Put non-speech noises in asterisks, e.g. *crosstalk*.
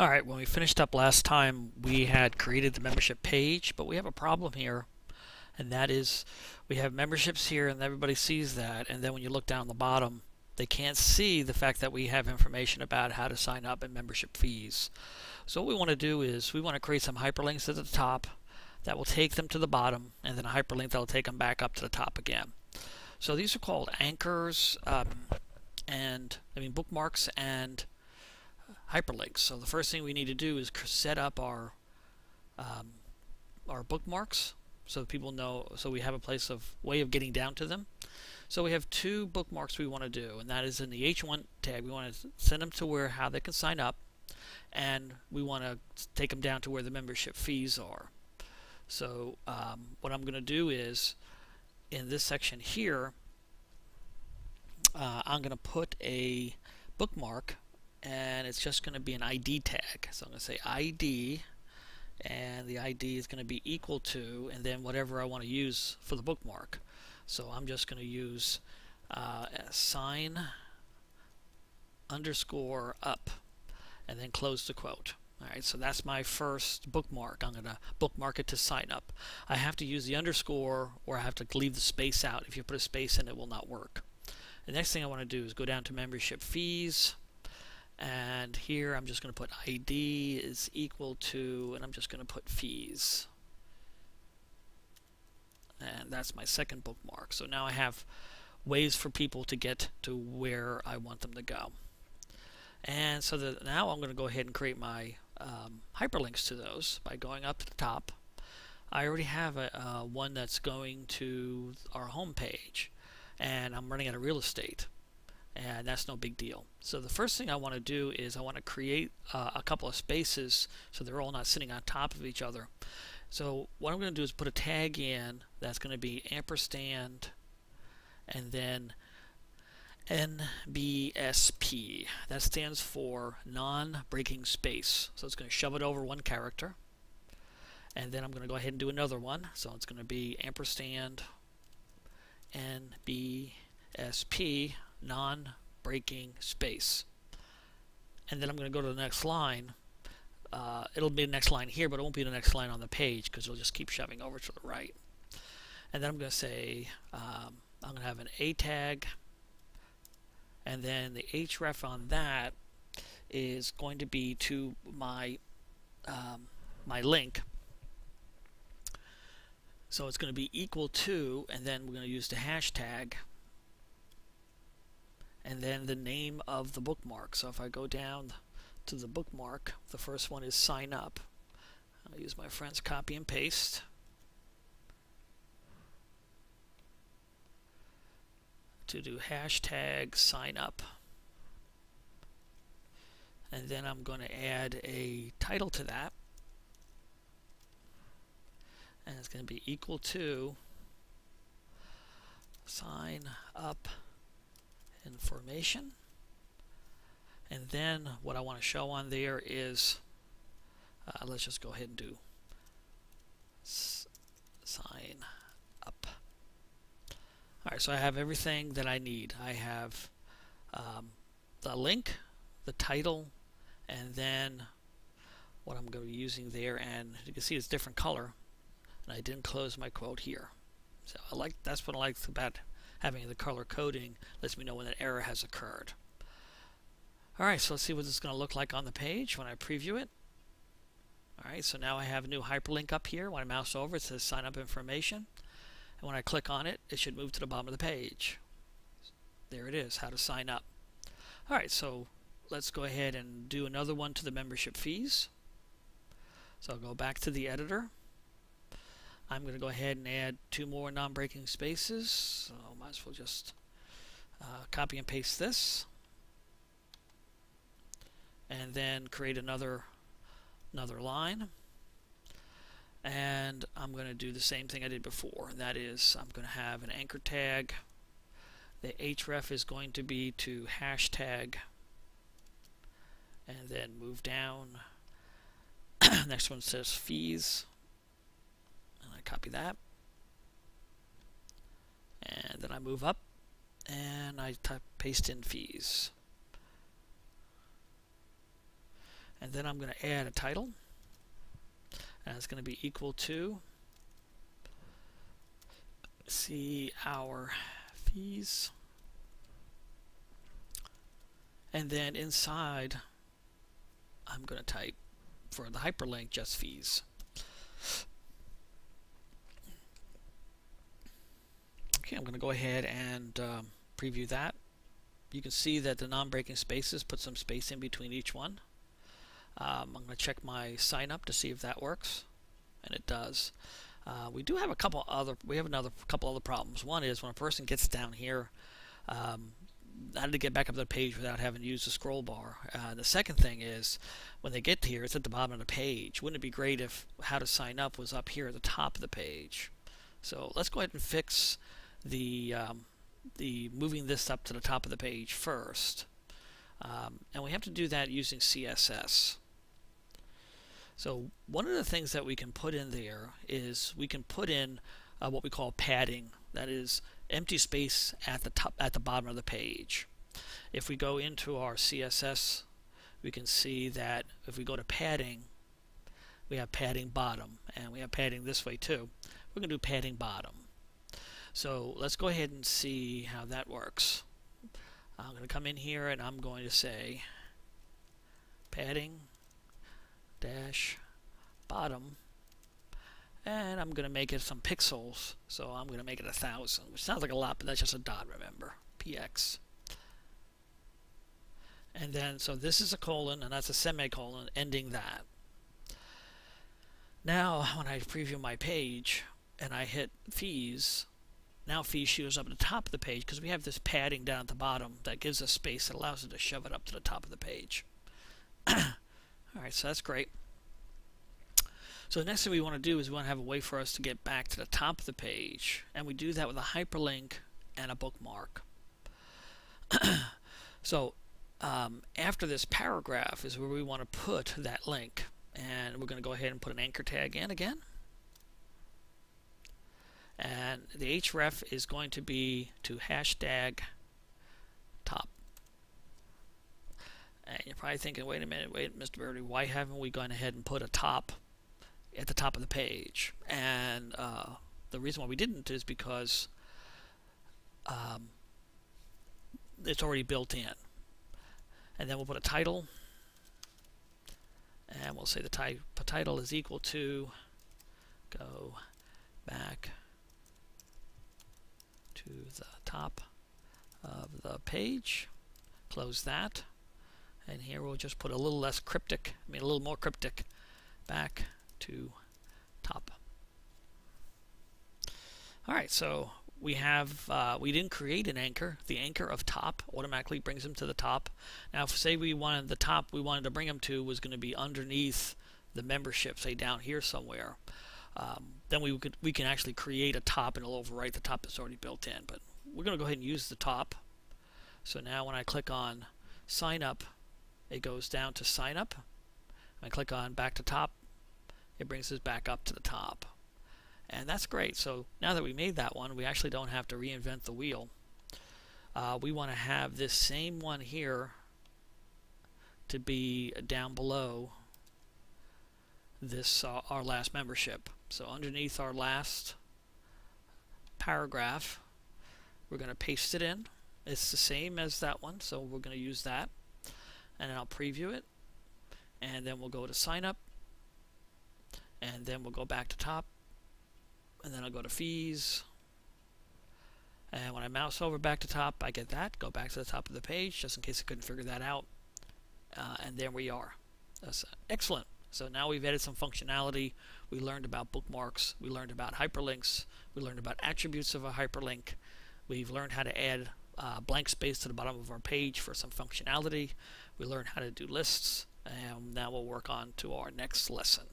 Alright, when we finished up last time, we had created the membership page, but we have a problem here, and that is we have memberships here and everybody sees that, and then when you look down the bottom, they can't see the fact that we have information about how to sign up and membership fees. So what we want to do is we want to create some hyperlinks at the top that will take them to the bottom, and then a hyperlink that will take them back up to the top again. So these are called anchors, um, and I mean bookmarks and hyperlinks. So the first thing we need to do is set up our um, our bookmarks so people know so we have a place of way of getting down to them. So we have two bookmarks we want to do and that is in the H1 tag we want to send them to where how they can sign up and we want to take them down to where the membership fees are. So um, what I'm going to do is in this section here uh, I'm going to put a bookmark and it's just going to be an ID tag. So I'm going to say ID and the ID is going to be equal to and then whatever I want to use for the bookmark. So I'm just going to use uh, sign underscore up and then close the quote. Alright, so that's my first bookmark. I'm going to bookmark it to sign up. I have to use the underscore or I have to leave the space out. If you put a space in, it will not work. The next thing I want to do is go down to membership fees and here I'm just going to put ID is equal to, and I'm just going to put fees. And that's my second bookmark. So now I have ways for people to get to where I want them to go. And so now I'm going to go ahead and create my um, hyperlinks to those by going up to the top. I already have a, uh, one that's going to our home page and I'm running out of real estate and that's no big deal. So the first thing I want to do is I want to create uh, a couple of spaces so they're all not sitting on top of each other. So what I'm going to do is put a tag in that's going to be ampersand and then NBSP. That stands for non-breaking space. So it's going to shove it over one character. And then I'm going to go ahead and do another one. So it's going to be ampersand NBSP non-breaking space. And then I'm going to go to the next line. Uh, it'll be the next line here, but it won't be the next line on the page because it'll just keep shoving over to the right. And then I'm going to say um, I'm going to have an A tag, and then the href on that is going to be to my um, my link. So it's going to be equal to, and then we're going to use the hashtag and then the name of the bookmark. So if I go down to the bookmark, the first one is sign up. I'll use my friend's copy and paste. To do hashtag sign up. And then I'm going to add a title to that. And it's going to be equal to sign up information. And then what I want to show on there is, uh, let's just go ahead and do sign up. Alright, so I have everything that I need. I have um, the link, the title, and then what I'm going to be using there. And you can see it's different color. And I didn't close my quote here. So I like that's what I like about having the color coding lets me know when an error has occurred. Alright, so let's see what this is going to look like on the page when I preview it. Alright, so now I have a new hyperlink up here. When I mouse over, it says sign up information. And when I click on it, it should move to the bottom of the page. There it is, how to sign up. Alright, so let's go ahead and do another one to the membership fees. So I'll go back to the editor. I'm going to go ahead and add two more non-breaking spaces. So might as well just uh, copy and paste this. And then create another another line. And I'm going to do the same thing I did before. And that is I'm going to have an anchor tag. The href is going to be to hashtag and then move down. *clears throat* Next one says fees. I copy that. And then I move up and I type paste in fees. and then I'm going to add a title and it's going to be equal to see our fees and then inside I'm going to type for the hyperlink just fees okay I'm going to go ahead and um, preview that you can see that the non-breaking spaces put some space in between each one um, I'm going to check my sign up to see if that works and it does uh, we do have a couple other we have another couple other problems one is when a person gets down here um, how to get back up the page without having to use the scroll bar. Uh, the second thing is when they get here, it's at the bottom of the page. Wouldn't it be great if how to sign up was up here at the top of the page? So let's go ahead and fix the um, the moving this up to the top of the page first. Um, and we have to do that using CSS. So one of the things that we can put in there is we can put in uh, what we call padding. That is empty space at the top at the bottom of the page. If we go into our CSS, we can see that if we go to padding, we have padding bottom, and we have padding this way too. We're going to do padding bottom. So let's go ahead and see how that works. I'm going to come in here and I'm going to say padding dash bottom and I'm going to make it some pixels. So I'm going to make it a thousand which sounds like a lot but that's just a dot remember? Px and then so this is a colon and that's a semicolon ending that. Now when I preview my page and I hit fees now fees shows up at the top of the page because we have this padding down at the bottom that gives us space that allows it to shove it up to the top of the page *coughs* alright so that's great so the next thing we want to do is we want to have a way for us to get back to the top of the page. And we do that with a hyperlink and a bookmark. *coughs* so um, after this paragraph is where we want to put that link. And we're going to go ahead and put an anchor tag in again. And the href is going to be to hashtag top. And you're probably thinking, wait a minute, wait, Mr. Brady, why haven't we gone ahead and put a top at the top of the page. And uh, the reason why we didn't is because um, it's already built in. And then we'll put a title. And we'll say the type, title is equal to go back to the top of the page. Close that. And here we'll just put a little less cryptic, I mean a little more cryptic, back to top. Alright, so we have, uh, we didn't create an anchor. The anchor of top automatically brings them to the top. Now, if say we wanted the top we wanted to bring them to was going to be underneath the membership, say down here somewhere, um, then we could we can actually create a top and it'll overwrite the top that's already built in. But we're going to go ahead and use the top. So now when I click on sign up, it goes down to sign up. I click on back to top, it brings us back up to the top. And that's great. So now that we made that one, we actually don't have to reinvent the wheel. Uh, we want to have this same one here to be down below this uh, our last membership. So underneath our last paragraph, we're going to paste it in. It's the same as that one, so we're going to use that. And then I'll preview it. And then we'll go to sign up and then we'll go back to top and then I'll go to fees and when I mouse over back to top I get that go back to the top of the page just in case I couldn't figure that out uh, and there we are that's excellent so now we've added some functionality. We learned about bookmarks. We learned about hyperlinks. We learned about attributes of a hyperlink. We've learned how to add uh, blank space to the bottom of our page for some functionality. We learned how to do lists and now we'll work on to our next lesson